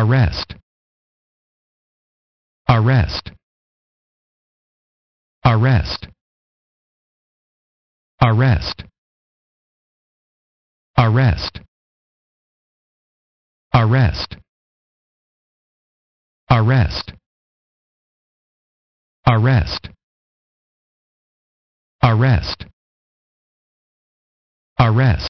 arrest arrest arrest arrest arrest arrest arrest arrest arrest arrest